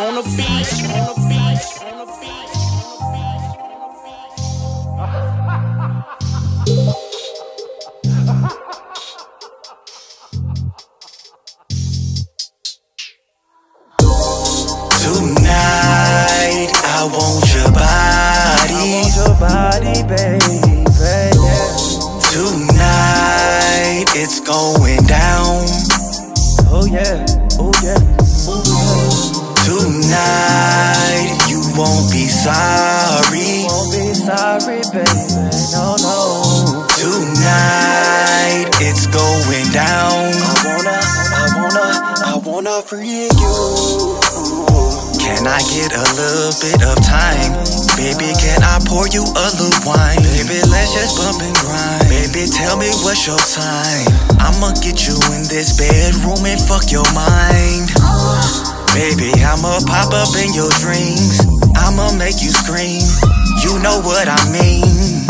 on the beach, on the beach, on the beach. Sorry. Won't be sorry, baby. No, no. Tonight, it's going down. I wanna, I wanna, I wanna free you. Can I get a little bit of time? Baby, can I pour you a little wine? Baby, let's just bump and grind. Baby, tell me what's your sign? I'ma get you in this bedroom and fuck your mind. Uh. Baby, I'ma pop up in your dreams. I'ma make you scream. You know what I mean.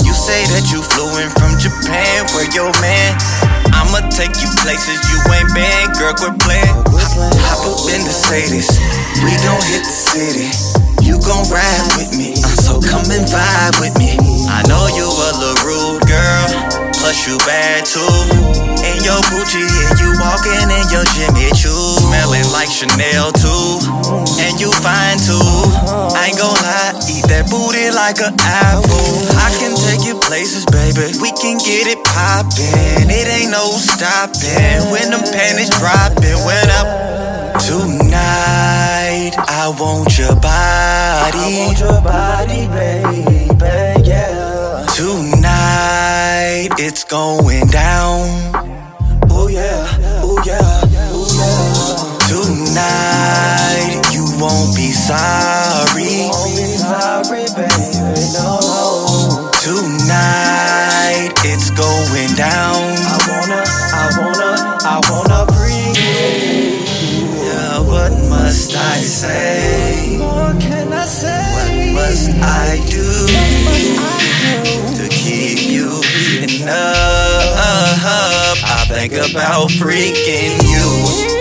You say that you flew in from Japan, where your man? I'ma take you places you ain't been, girl, quit playing. Hop up in the Sadis, we gon' hit the city. You gon' ride with me, so come and vibe with me. I know you a little rude girl, plus you bad too. In your Gucci and you walking in your Jimmy Choo, smelling like Chanel too, like an apple. I can take you places, baby. We can get it poppin'. It ain't no stopping when them panties dropping. When up tonight, I want your body. I want your body, baby. Yeah. Tonight, it's going say? What can I say? What must I do I do? to keep you in love? I think about freaking you.